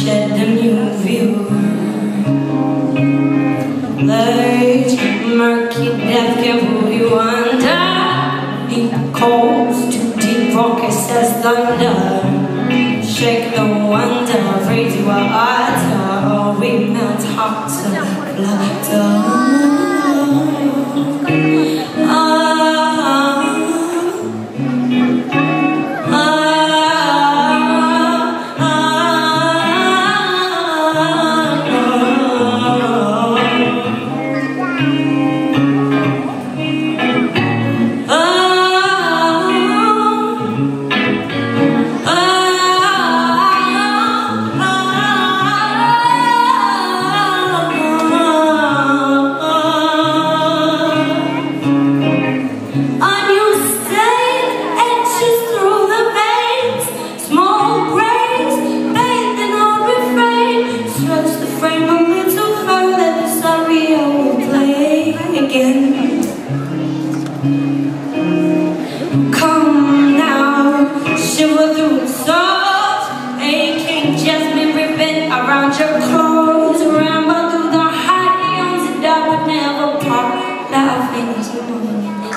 shed a new view. Large, murky death can pull you under. Deep coals, too deep rockets as thunder. Shake the wonder, raise your altar, or we melt hot to flutter.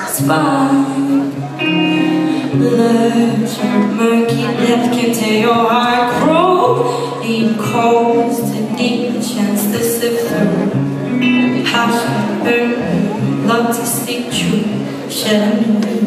Spine Lurch murky can tear your heart crow Deep cold to deep chance to slip through. Passion burn, love to speak true. Shed